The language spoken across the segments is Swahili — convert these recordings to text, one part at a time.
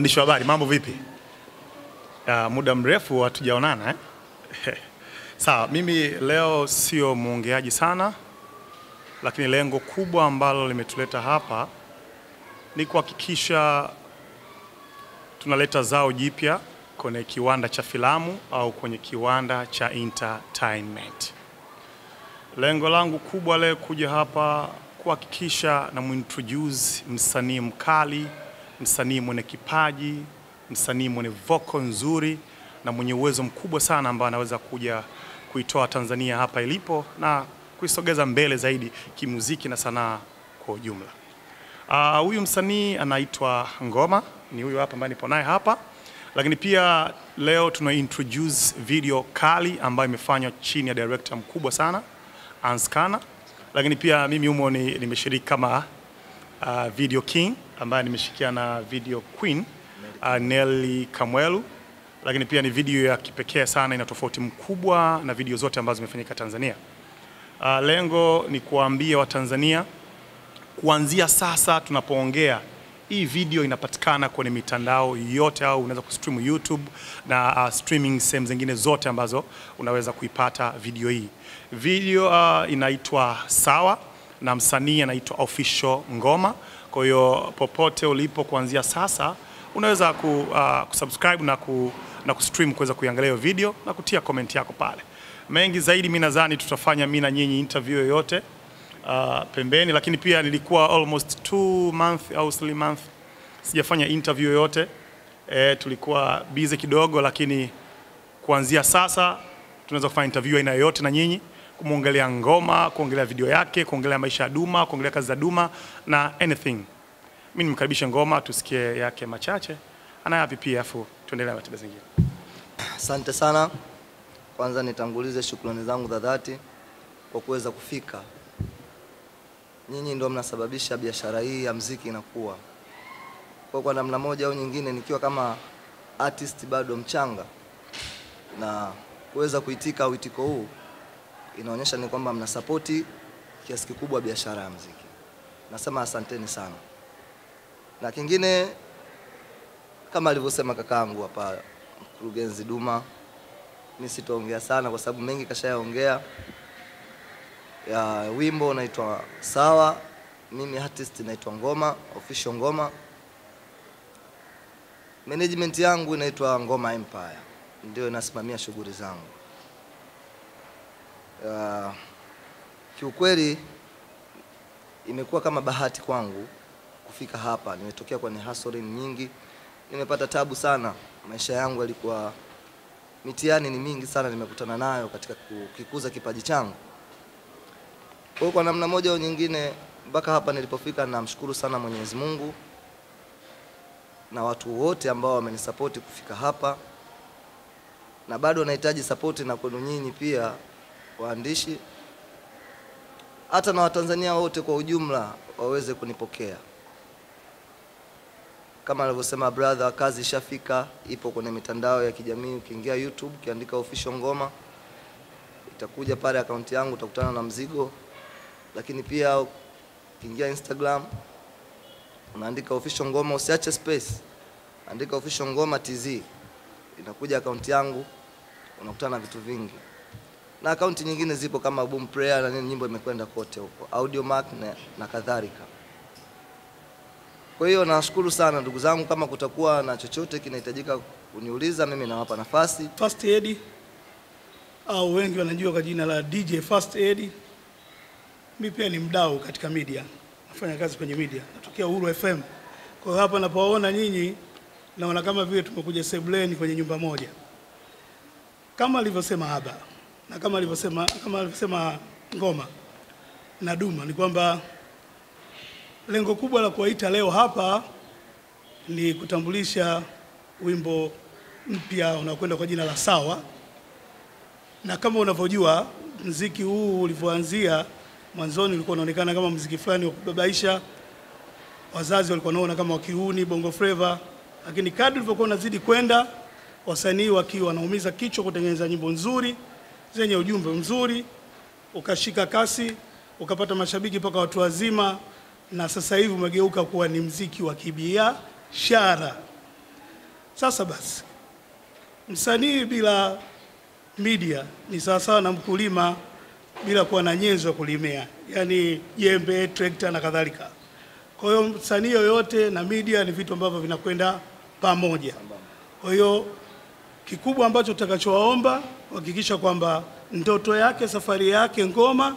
Mwandishi wa habari, mambo vipi? Ya, muda mrefu hatujaonana eh? Sawa, mimi leo sio mwongeaji sana, lakini lengo kubwa ambalo limetuleta hapa ni kuhakikisha tunaleta zao jipya kwenye kiwanda cha filamu au kwenye kiwanda cha entertainment. Lengo langu kubwa leo kuja hapa kuhakikisha na muintroduce msanii mkali, msanii mwenye kipaji, msanii mwenye voko nzuri na mwenye uwezo mkubwa sana ambaye anaweza kuja kuitoa Tanzania hapa ilipo na kuisogeza mbele zaidi kimuziki na sanaa kwa ujumla. Ah, huyu msanii anaitwa Ngoma, ni huyu hapa ambaye nipo naye hapa, lakini pia leo tuna introduce video kali ambayo imefanywa chini ya director mkubwa sana Anskana, lakini pia mimi humo ni, nimeshiriki kama uh, video king ambaye nimeshikia na video queen uh, Nelly Kamwelu, lakini pia ni video ya kipekee sana, ina tofauti mkubwa na video zote ambazo zimefanyika Tanzania. Uh, lengo ni kuwaambia Watanzania kuanzia sasa tunapoongea hii video inapatikana kwenye mitandao yote au unaweza kustream YouTube na uh, streaming sehemu zingine zote ambazo unaweza kuipata video hii. Video uh, inaitwa Sawa na msanii anaitwa Official Ngoma. Kwa hiyo popote ulipo kuanzia sasa unaweza ku, uh, kusubscribe na, ku, na kustream kuweza kuiangalia hiyo video na kutia comment yako pale. Mengi zaidi mimi nadhani tutafanya mimi na nyinyi interview yoyote uh, pembeni, lakini pia nilikuwa almost two month au three month sijafanya interview yoyote e, tulikuwa busy kidogo, lakini kuanzia sasa tunaweza kufanya interview aina yoyote na nyinyi, kumwongelea ngoma, kuongelea video yake, kuongelea maisha ya Duma, kuongelea kazi za Duma na anything. Mimi nimkaribishe Ngoma tusikie yake machache, ana yapi pia, afu tuendelee na ratiba zingine. Asante sana. Kwanza nitangulize shukrani zangu za dhati kwa kuweza kufika. Nyinyi ndio mnasababisha biashara hii ya mziki inakuwa. Kwa kwa namna moja au nyingine, nikiwa kama artist bado mchanga na kuweza kuitika witiko huu inaonyesha ni kwamba mnasapoti kiasi kikubwa biashara ya mziki. Nasema asanteni sana. Na kingine kama alivyosema kakaangu hapa mkurugenzi Duma, mi sitaongea sana kwa sababu mengi kashayaongea. Ya wimbo unaitwa Sawa, mimi artist naitwa Ngoma, official Ngoma. Management yangu inaitwa Ngoma Empire, ndio inasimamia shughuli zangu. Ya, kiukweli imekuwa kama bahati kwangu kufika hapa. Nimetokea kwenye hustling nyingi, nimepata tabu sana. Maisha yangu yalikuwa mitihani ni mingi sana, nimekutana nayo katika kukikuza kipaji changu. Kwa kwa namna moja au nyingine, mpaka hapa nilipofika, namshukuru sana Mwenyezi Mungu na watu wote ambao wamenisapoti kufika hapa, na bado nahitaji sapoti na kwenu nyinyi pia waandishi, hata na Watanzania wote kwa ujumla waweze kunipokea kama alivyosema brother, kazi ishafika, ipo kwenye mitandao ya kijamii. Ukiingia YouTube ukiandika official Ngoma itakuja pale, akaunti yangu utakutana na mzigo. Lakini pia ukiingia Instagram unaandika official Ngoma, usiache space, andika official Ngoma TZ, inakuja akaunti yangu, unakutana na vitu vingi, na akaunti nyingine zipo kama Boom Prayer na nini, nyimbo imekwenda kote huko, Audiomack na, na kadhalika. Kwa hiyo nashukuru sana ndugu zangu, kama kutakuwa na chochote kinahitajika kuniuliza, mimi nawapa nafasi. First Aid au wengi wanajua kwa jina la DJ First Aid. Mimi pia ni mdau katika media, nafanya kazi kwenye media, natokea Uhuru FM. Kwa hiyo hapa napowaona nyinyi, naona kama vile tumekuja sebuleni kwenye nyumba moja, kama alivyosema Haba na kama alivyosema kama alivyosema Ngoma na Duma, ni kwamba lengo kubwa la kuwaita leo hapa ni kutambulisha wimbo mpya unaokwenda kwa jina la Sawa. Na kama unavyojua mziki huu ulivyoanzia mwanzoni, ulikuwa unaonekana kama mziki fulani wa kubabaisha, wazazi walikuwa wanaona kama wakiuni bongo flava, lakini kadri ulivyokuwa unazidi kwenda, wasanii wakiwa wanaumiza kichwa kutengeneza nyimbo nzuri zenye ujumbe mzuri, ukashika kasi, ukapata mashabiki mpaka watu wazima na sasa hivi umegeuka kuwa ni mziki wa kibiashara. Sasa basi, msanii bila media ni sawasawa na mkulima bila kuwa na nyenzo ya kulimia, yaani jembe, trekta na kadhalika. Kwa hiyo msanii yoyote na media ni vitu ambavyo vinakwenda pamoja. Kwa hiyo kikubwa ambacho tutakachowaomba kuhakikisha kwamba ndoto yake, safari yake ngoma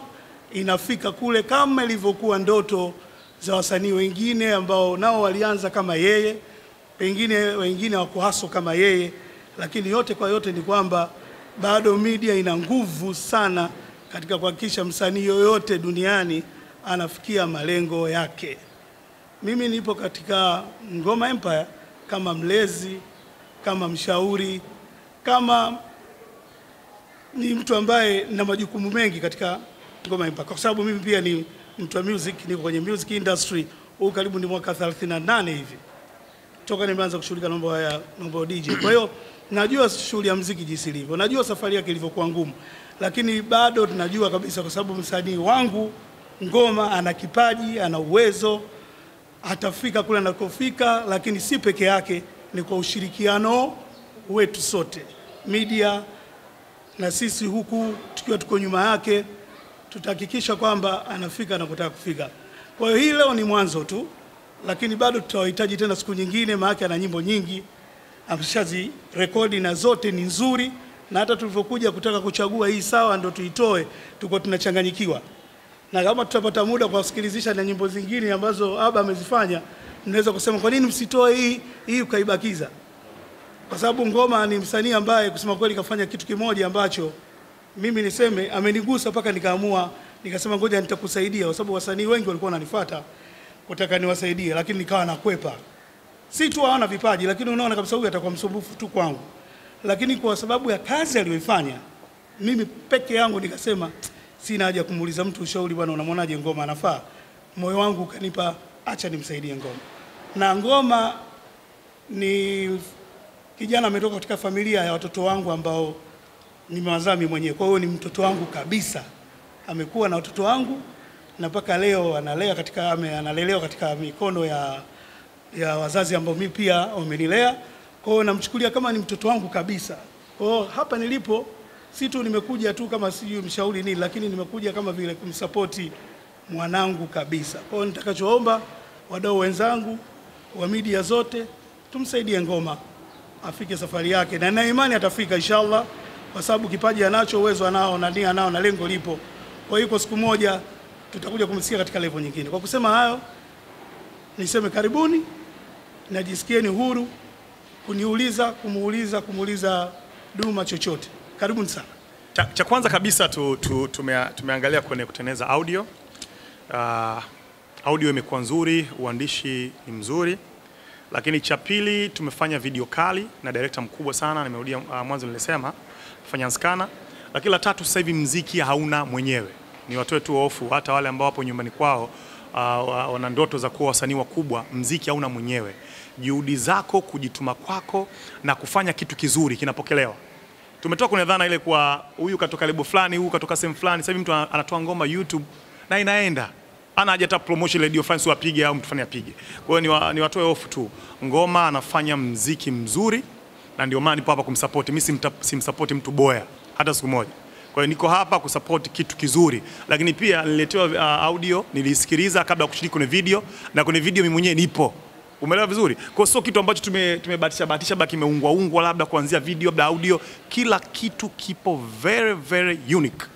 inafika kule kama ilivyokuwa ndoto za wasanii wengine ambao nao walianza kama yeye, pengine wengine wakuhaso kama yeye, lakini yote kwa yote ni kwamba bado media ina nguvu sana katika kuhakikisha msanii yoyote duniani anafikia malengo yake. Mimi nipo katika Ngoma Empire kama mlezi, kama mshauri, kama ni mtu ambaye na majukumu mengi katika Ngoma Empire, kwa sababu mimi pia ni mtu wa music, niko kwenye music industry huu karibu ni mwaka 38 hivi. Toka nimeanza kushughulika mambo ya mambo ya DJ. Kwa hiyo najua shughuli ya muziki jinsi ilivyo, najua safari yake ilivyokuwa ngumu, lakini bado tunajua kabisa, kwa sababu msanii wangu Ngoma ana kipaji, ana uwezo, atafika kule anakofika, lakini si peke yake, ni kwa ushirikiano wetu sote, media na sisi huku tukiwa tuko nyuma yake, tutahakikisha kwamba anafika anakotaka kufika. Kwa hiyo hii leo ni mwanzo tu, lakini bado tutawahitaji tena siku nyingine, maana ana nyimbo nyingi. Ameshazi rekodi na zote ni nzuri, na hata tulivyokuja kutaka kuchagua hii sawa ndo tuitoe, tuko tunachanganyikiwa, na kama tutapata muda kwa kusikilizisha na nyimbo zingine ambazo Aba amezifanya, mnaweza kusema kwa nini msitoe hii hii ukaibakiza kwa sababu Ngoma ni msanii ambaye kusema kweli kafanya kitu kimoja ambacho mimi niseme amenigusa mpaka nikaamua nikasema ngoja nitakusaidia, kwa sababu wasanii wengi walikuwa wananifuata kutaka niwasaidie, lakini nikawa nakwepa. Si tu hawana vipaji, lakini unaona kabisa huyu atakuwa msumbufu tu kwangu, lakini kwa sababu ya kazi aliyoifanya mimi peke yangu nikasema sina haja kumuuliza mtu ushauri, bwana, unamwonaje Ngoma anafaa? Moyo wangu ukanipa acha nimsaidie Ngoma, na Ngoma ni kijana ametoka katika familia ya watoto wangu ambao nimewazaa mimi mwenyewe. Kwa hiyo ni mtoto wangu kabisa, amekuwa na watoto wangu na mpaka leo analea katika, ame- analelewa katika mikono ya, ya wazazi ambao mimi pia wamenilea. Kwa hiyo namchukulia kama ni mtoto wangu kabisa. Kwa hiyo hapa nilipo si tu nimekuja tu kama sijui mshauri nini, lakini nimekuja kama vile kumsapoti mwanangu kabisa. Kwa hiyo nitakachoomba wadau wenzangu wa media zote tumsaidie Ngoma afike safari yake, na na imani atafika inshallah, kwa sababu kipaji anacho, uwezo anao, na nia anao, na lengo lipo. Kwa hiyo siku moja tutakuja kumsikia katika level nyingine. Kwa kusema hayo, niseme karibuni, najisikieni huru kuniuliza, kumuuliza, kumuuliza Duma chochote. Karibuni sana. Cha, cha kwanza kabisa tu, tu, tume, tumeangalia kwenye kutengeneza audio. Uh, audio imekuwa nzuri, uandishi ni mzuri, lakini cha pili tumefanya video kali na director mkubwa sana, nimerudia uh, mwanzo nilisema fanya skana. Lakini la tatu, sasa hivi mziki hauna mwenyewe, ni watoe tu hofu, hata wale ambao wapo nyumbani kwao uh, wana ndoto za kuwa wasanii wakubwa, mziki hauna mwenyewe. Juhudi zako, kujituma kwako na kufanya kitu kizuri kinapokelewa tumetoka kwenye dhana ile kwa huyu katoka lebo fulani, huyu katoka sehemu fulani. Sasa hivi mtu anatoa ngoma YouTube na inaenda, ana haja hata promotion radio France wapige au mtu fulani apige. Kwa hiyo ni, wa, ni watoe hofu tu, ngoma anafanya mziki mzuri, na ndio maana nipo hapa kumsupport. Mimi simsupport mtu boya hata siku moja. Kwa hiyo niko hapa kusupport kitu kizuri, lakini pia nililetewa uh, audio nilisikiliza kabla ya kushiriki kwenye video, na kwenye video mimi mwenyewe nipo Umeelewa vizuri? Kwa sio kitu ambacho tume tumebatisha batisha baki kimeungwa ungwa labda kuanzia video labda audio, kila kitu kipo very very unique.